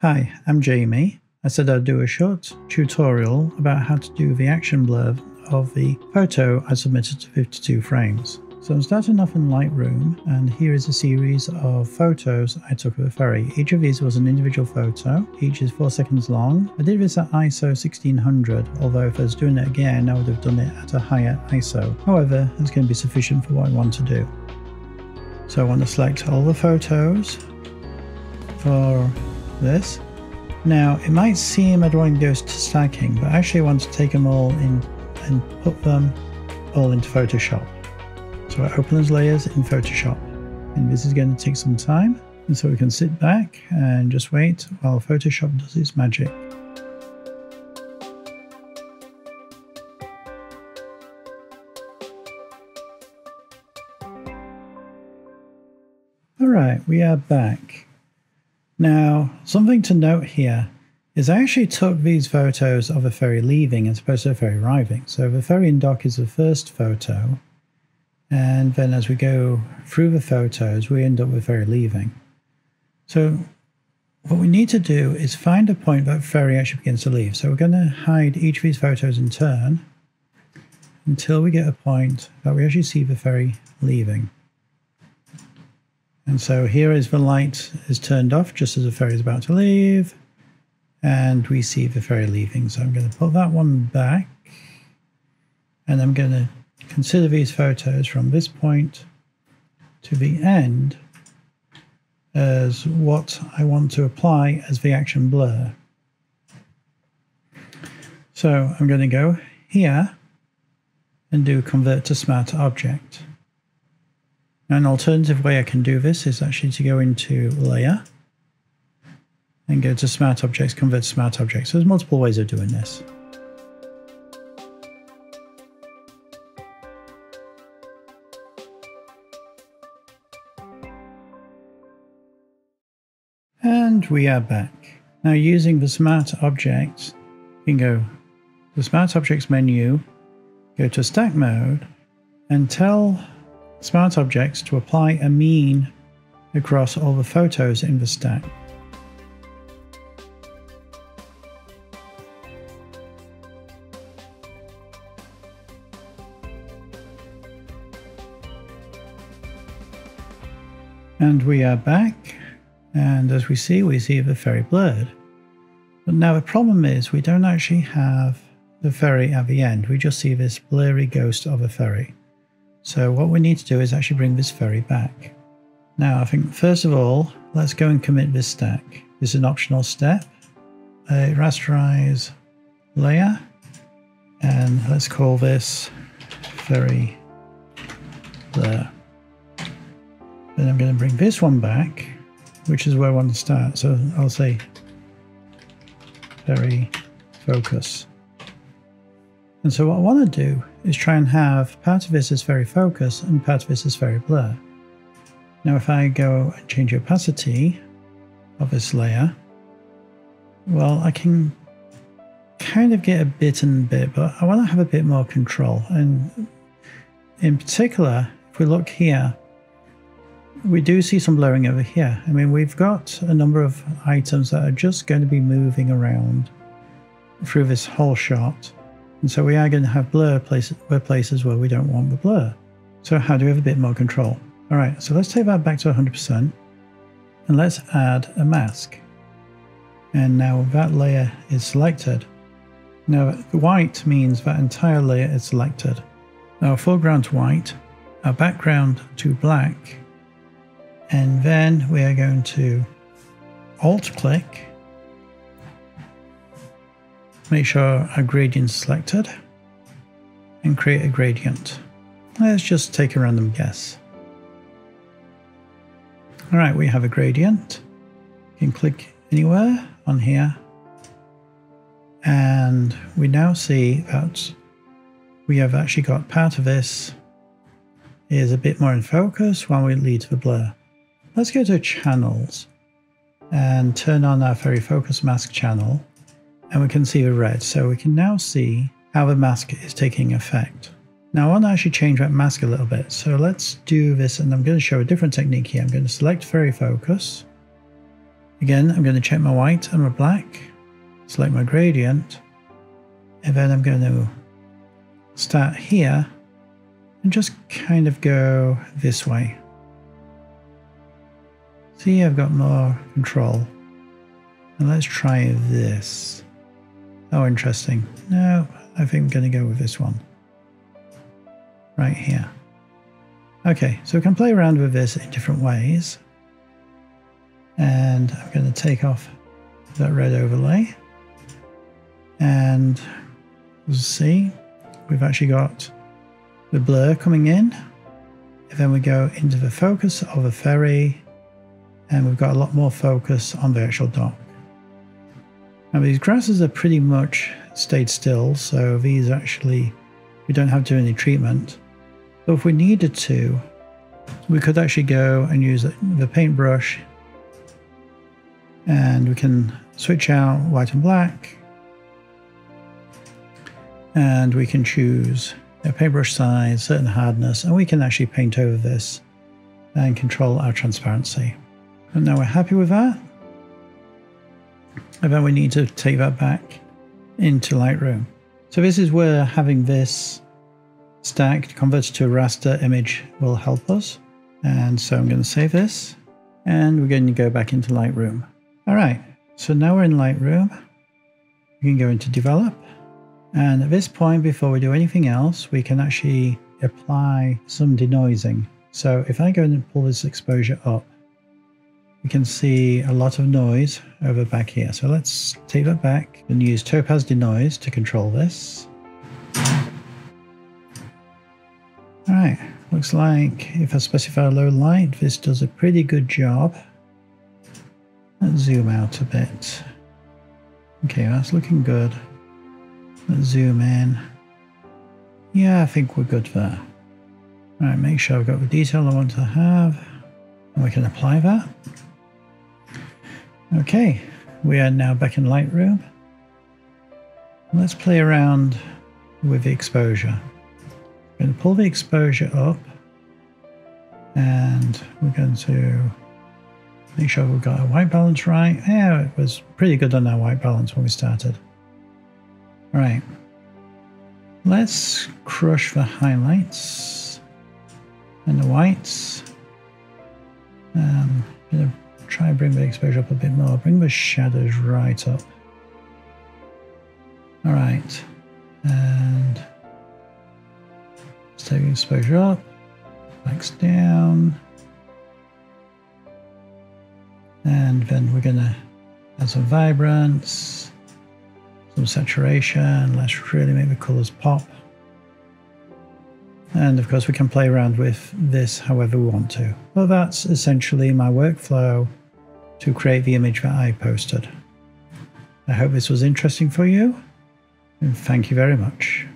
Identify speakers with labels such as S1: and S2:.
S1: Hi, I'm Jamie. I said I'd do a short tutorial about how to do the action blur of the photo I submitted to 52 frames. So I'm starting off in Lightroom and here is a series of photos I took of a ferry. Each of these was an individual photo, each is 4 seconds long. I did this at ISO 1600, although if I was doing it again I would have done it at a higher ISO. However, it's going to be sufficient for what I want to do. So I want to select all the photos for this. Now, it might seem a drawing goes to stacking, but I actually want to take them all in and put them all into Photoshop. So I open those layers in Photoshop. And this is going to take some time. And so we can sit back and just wait while Photoshop does its magic. All right, we are back. Now, something to note here is I actually took these photos of a ferry leaving as opposed to a ferry arriving. So the ferry in dock is the first photo. And then as we go through the photos, we end up with ferry leaving. So what we need to do is find a point that ferry actually begins to leave. So we're going to hide each of these photos in turn until we get a point that we actually see the ferry leaving. And so here is the light is turned off just as the ferry is about to leave. And we see the ferry leaving. So I'm going to put that one back. And I'm going to consider these photos from this point to the end as what I want to apply as the action blur. So I'm going to go here and do convert to smart object. An alternative way I can do this is actually to go into layer and go to smart objects, convert to smart objects. So there's multiple ways of doing this. And we are back. Now using the smart objects, you can go the smart objects menu, go to stack mode and tell smart objects to apply a mean across all the photos in the stack. And we are back, and as we see, we see the ferry blurred. But now the problem is we don't actually have the ferry at the end, we just see this blurry ghost of a ferry. So what we need to do is actually bring this ferry back. Now I think first of all, let's go and commit this stack. This is an optional step. A rasterize layer. And let's call this ferry there. Then I'm going to bring this one back, which is where I want to start. So I'll say ferry focus. And so what I want to do is try and have part of this is very focus and part of this is very blur. Now if I go and change the opacity of this layer, well I can kind of get a bit and bit, but I want to have a bit more control. And in particular, if we look here, we do see some blurring over here. I mean, we've got a number of items that are just going to be moving around through this whole shot. And so we are going to have blur places where places where we don't want the blur. So how do we have a bit more control? All right, so let's take that back to 100% and let's add a mask. And now that layer is selected. Now white means that entire layer is selected. Our foreground white, our background to black, and then we are going to alt click Make sure our gradient is selected and create a gradient. Let's just take a random guess. All right, we have a gradient. You can click anywhere on here. And we now see that we have actually got part of this is a bit more in focus while we lead to the blur. Let's go to channels and turn on our ferry focus mask channel and we can see the red. So we can now see how the mask is taking effect. Now I want to actually change that mask a little bit. So let's do this and I'm going to show a different technique here. I'm going to select Ferry Focus Again, I'm going to check my white and my black, select my gradient, and then I'm going to start here and just kind of go this way. See, I've got more control. And let's try this. Oh, interesting. No, I think I'm going to go with this one. Right here. Okay, so we can play around with this in different ways. And I'm going to take off that red overlay. And we'll see, we've actually got the blur coming in. And then we go into the focus of a ferry and we've got a lot more focus on the actual dock. Now these grasses are pretty much stayed still, so these actually, we don't have to do any treatment. But if we needed to, we could actually go and use the paintbrush and we can switch out white and black and we can choose a paintbrush size, certain hardness, and we can actually paint over this and control our transparency. And now we're happy with that. And then we need to take that back into Lightroom. So this is where having this stacked, converted to a raster image will help us. And so I'm going to save this and we're going to go back into Lightroom. All right, so now we're in Lightroom. We can go into develop. And at this point, before we do anything else, we can actually apply some denoising. So if I go and pull this exposure up, we can see a lot of noise over back here. So let's take that back and use Topaz Denoise to control this. All right, looks like if I specify low light, this does a pretty good job. Let's zoom out a bit. Okay, that's looking good. Let's zoom in. Yeah, I think we're good there. All right, make sure I've got the detail I want to have. And we can apply that. Okay, we are now back in Lightroom. Let's play around with the exposure. I'm going to pull the exposure up and we're going to make sure we've got our white balance right. Yeah, it was pretty good on our white balance when we started. All right, let's crush the highlights and the whites. Um, try and bring the exposure up a bit more. Bring the shadows right up. All right. And let's take the exposure up, backs down. And then we're going to add some vibrance, some saturation. Let's really make the colors pop. And of course, we can play around with this however we want to. Well, that's essentially my workflow to create the image that I posted. I hope this was interesting for you, and thank you very much.